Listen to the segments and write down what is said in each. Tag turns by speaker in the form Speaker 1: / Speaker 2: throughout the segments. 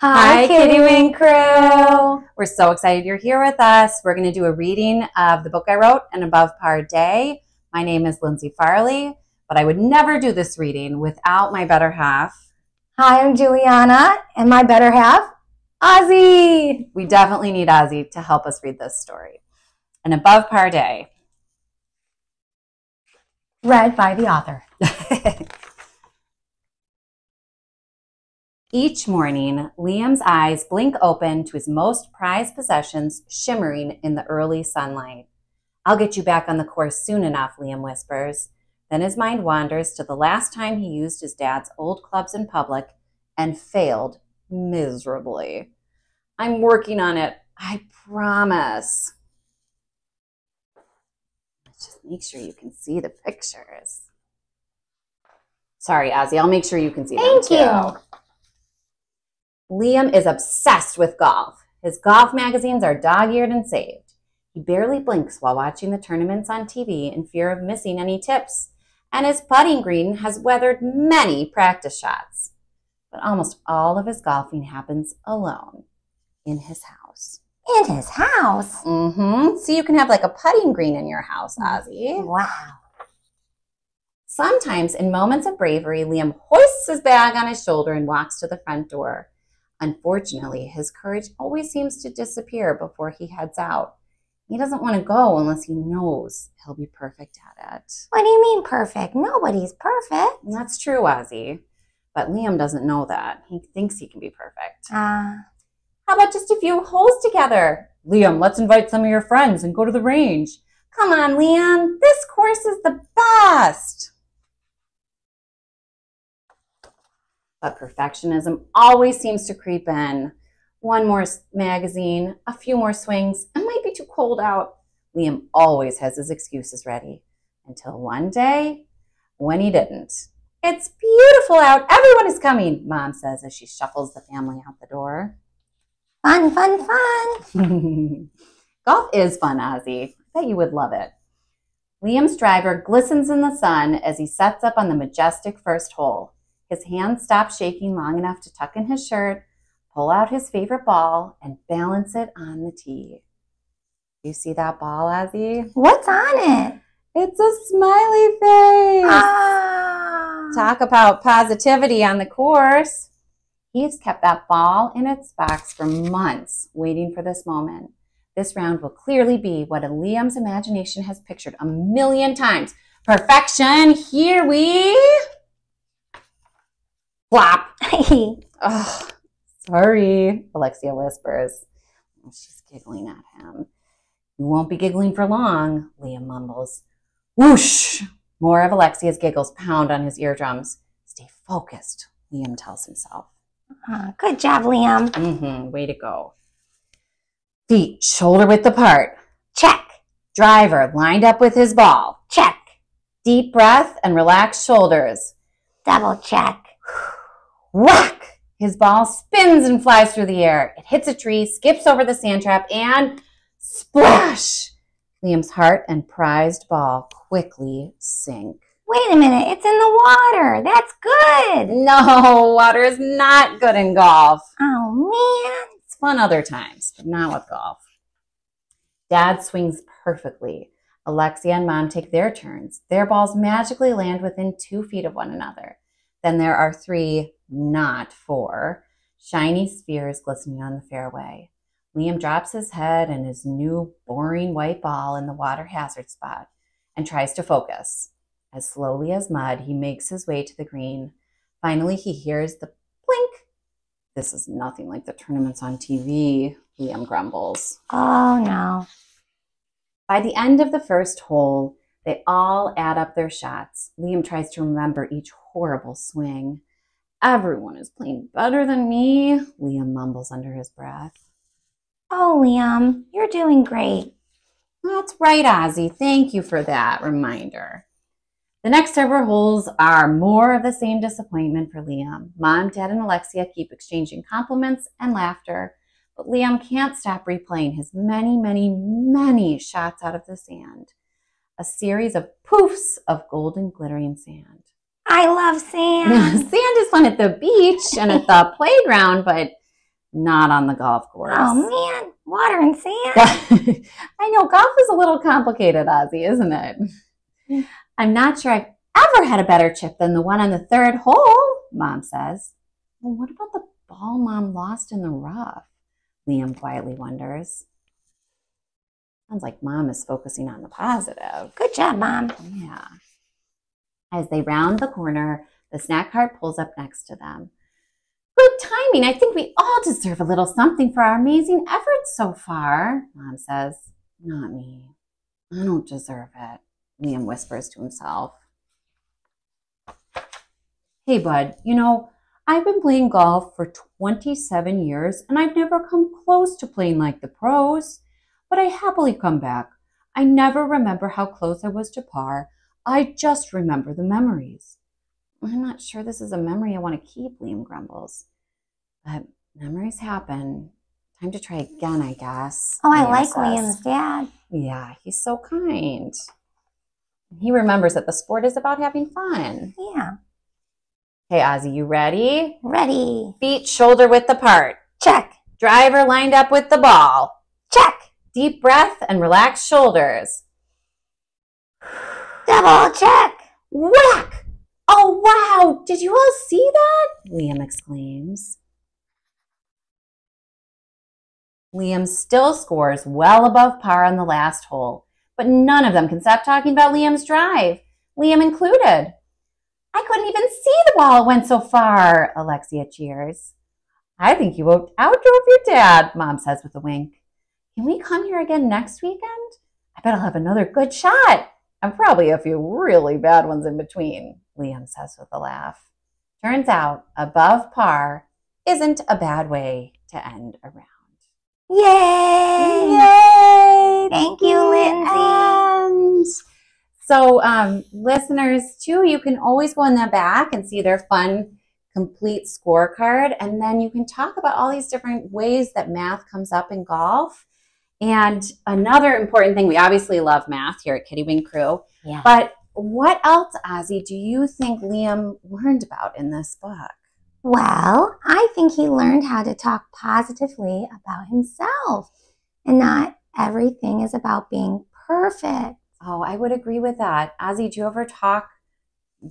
Speaker 1: Hi, Kiddywink
Speaker 2: Crew.
Speaker 1: We're so excited you're here with us. We're going to do a reading of the book I wrote, An Above Par Day. My name is Lindsay Farley, but I would never do this reading without my better half.
Speaker 2: Hi, I'm Juliana, and my better half, Ozzie.
Speaker 1: We definitely need Ozzie to help us read this story. An Above Par Day.
Speaker 2: Read by the author.
Speaker 1: Each morning, Liam's eyes blink open to his most prized possessions shimmering in the early sunlight. I'll get you back on the course soon enough, Liam whispers. Then his mind wanders to the last time he used his dad's old clubs in public and failed miserably. I'm working on it, I promise. Let's just make sure you can see the pictures. Sorry, Ozzie, I'll make sure you can see
Speaker 2: Thank
Speaker 1: them too.
Speaker 2: you.
Speaker 1: Liam is obsessed with golf. His golf magazines are dog eared and saved. He barely blinks while watching the tournaments on TV in fear of missing any tips, and his putting green has weathered many practice shots. But almost all of his golfing happens alone in his house.
Speaker 2: In his house.
Speaker 1: Mm-hmm. So you can have like a putting green in your house, Ozzie.
Speaker 2: Wow.
Speaker 1: Sometimes, in moments of bravery, Liam hoists his bag on his shoulder and walks to the front door. Unfortunately, his courage always seems to disappear before he heads out. He doesn't want to go unless he knows he'll be perfect at it.
Speaker 2: What do you mean perfect? Nobody's perfect.
Speaker 1: And that's true, Ozzie. But Liam doesn't know that. He thinks he can be perfect.
Speaker 2: Uh,
Speaker 1: How about just a few holes together? Liam, let's invite some of your friends and go to the range. Come on, Liam. This course is the best. But perfectionism always seems to creep in. One more magazine, a few more swings, it might be too cold out. Liam always has his excuses ready. Until one day, when he didn't. It's beautiful out. Everyone is coming, Mom says as she shuffles the family out the door.
Speaker 2: fun, fun, fun.
Speaker 1: Golf is fun, Ozzie. I bet you would love it. Liam's driver glistens in the sun as he sets up on the majestic first hole. His hands stop shaking long enough to tuck in his shirt, pull out his favorite ball, and balance it on the tee. You see that ball, Ozzie?
Speaker 2: What's on it?
Speaker 1: It's a smiley face.
Speaker 2: Ah.
Speaker 1: Talk about positivity on the course. He's kept that ball in its box for months, waiting for this moment. This round will clearly be what Liam's imagination has pictured a million times. Perfection. Here we flop. Oh, sorry, Alexia whispers. She's giggling at him. You won't be giggling for long, Liam mumbles. Whoosh! More of Alexia's giggles pound on his eardrums. Stay focused, Liam tells himself.
Speaker 2: Ah, good job, Liam.
Speaker 1: Mm-hmm, way to go. Feet shoulder width apart.
Speaker 2: Check.
Speaker 1: Driver lined up with his ball.
Speaker 2: Check.
Speaker 1: Deep breath and relaxed shoulders.
Speaker 2: Double check.
Speaker 1: Whack! His ball spins and flies through the air. It hits a tree, skips over the sand trap, and splash! Liam's heart and prized ball quickly sink.
Speaker 2: Wait a minute. It's in the water. That's good.
Speaker 1: No, water is not good in golf.
Speaker 2: Oh, man.
Speaker 1: It's fun other times, but not with golf. Dad swings perfectly. Alexia and Mom take their turns. Their balls magically land within two feet of one another. Then there are three, not four, shiny spheres glistening on the fairway. Liam drops his head and his new boring white ball in the water hazard spot and tries to focus. As slowly as mud, he makes his way to the green. Finally, he hears the blink this is nothing like the tournaments on TV, Liam grumbles.
Speaker 2: Oh, no.
Speaker 1: By the end of the first hole, they all add up their shots. Liam tries to remember each horrible swing. Everyone is playing better than me, Liam mumbles under his breath.
Speaker 2: Oh, Liam, you're doing great.
Speaker 1: That's right, Ozzie. Thank you for that reminder. The next several holes are more of the same disappointment for Liam. Mom, Dad, and Alexia keep exchanging compliments and laughter, but Liam can't stop replaying his many, many, many shots out of the sand. A series of poofs of golden glittering sand.
Speaker 2: I love sand.
Speaker 1: sand is fun at the beach and at the playground, but not on the golf course.
Speaker 2: Oh man, water and sand.
Speaker 1: I know golf is a little complicated, Ozzie, isn't it? I'm not sure I've ever had a better chip than the one on the third hole, Mom says. Well, what about the ball Mom lost in the rough? Liam quietly wonders. Sounds like Mom is focusing on the positive.
Speaker 2: Good job, Mom.
Speaker 1: Yeah. As they round the corner, the snack cart pulls up next to them. Good timing. I think we all deserve a little something for our amazing efforts so far, Mom says. Not me. I don't deserve it, Liam whispers to himself. Hey, bud, you know, I've been playing golf for 27 years and I've never come close to playing like the pros, but I happily come back. I never remember how close I was to par. I just remember the memories. I'm not sure this is a memory I want to keep, Liam grumbles. But memories happen. Time to try again, I guess.
Speaker 2: Oh, I like. Liam's dad.
Speaker 1: Yeah, he's so kind. He remembers that the sport is about having fun.
Speaker 2: Yeah.
Speaker 1: Hey, Ozzie, you ready?
Speaker 2: Ready.
Speaker 1: Feet shoulder width apart.
Speaker 2: Check.
Speaker 1: Driver lined up with the ball.
Speaker 2: Check.
Speaker 1: Deep breath and relax shoulders.
Speaker 2: Double check.
Speaker 1: Whack! Oh, wow! Did you all see that? Liam exclaims. Liam still scores well above par on the last hole, but none of them can stop talking about Liam's drive, Liam included. I couldn't even see the ball, it went so far, Alexia cheers. I think you out- outdrove your dad, Mom says with a wink. Can we come here again next weekend? I bet I'll have another good shot. And probably a few really bad ones in between, Liam says with a laugh. Turns out, above par isn't a bad way to end a round.
Speaker 2: Yay.
Speaker 1: Yay!
Speaker 2: Thank you, Lindsay.
Speaker 1: So, um, listeners, too, you can always go in the back and see their fun, complete scorecard. And then you can talk about all these different ways that math comes up in golf. And another important thing, we obviously love math here at Kiddywink Crew.
Speaker 2: Yeah.
Speaker 1: But what else, Ozzie, do you think Liam learned about in this book?
Speaker 2: Well, I think he learned how to talk positively about himself and not everything is about being perfect.
Speaker 1: Oh, I would agree with that. Ozzie, do you ever talk,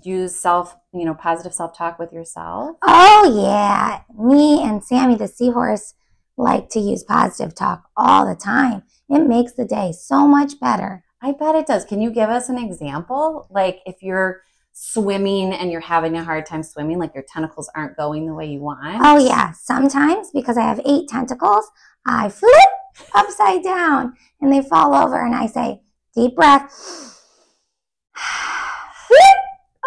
Speaker 1: use self, you know, positive self talk with yourself?
Speaker 2: Oh, yeah. Me and Sammy the seahorse like to use positive talk all the time. It makes the day so much better.
Speaker 1: I bet it does. Can you give us an example? Like if you're swimming and you're having a hard time swimming, like your tentacles aren't going the way you want.
Speaker 2: Oh, yeah. Sometimes, because I have eight tentacles, I flip upside down and they fall over, and I say, deep breath,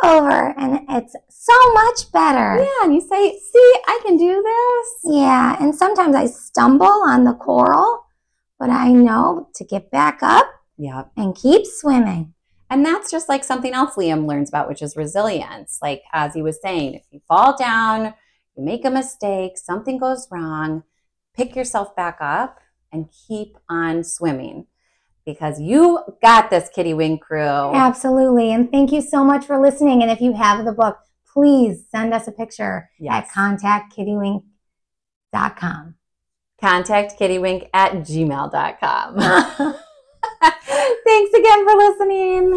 Speaker 2: over, and it's so much better.
Speaker 1: Yeah, and you say, see, I can do this.
Speaker 2: Yeah, and sometimes I stumble on the coral, but I know to get back up
Speaker 1: Yeah.
Speaker 2: and keep swimming.
Speaker 1: And that's just like something else Liam learns about, which is resilience. Like as he was saying, if you fall down, you make a mistake, something goes wrong, pick yourself back up and keep on swimming because you got this Kiddywink crew.
Speaker 2: Absolutely. And thank you so much for listening. And if you have the book, please send us a picture
Speaker 1: Yes.
Speaker 2: at contactkitty.com.
Speaker 1: Contact kiddywink at gmail.com. Thanks again for listening.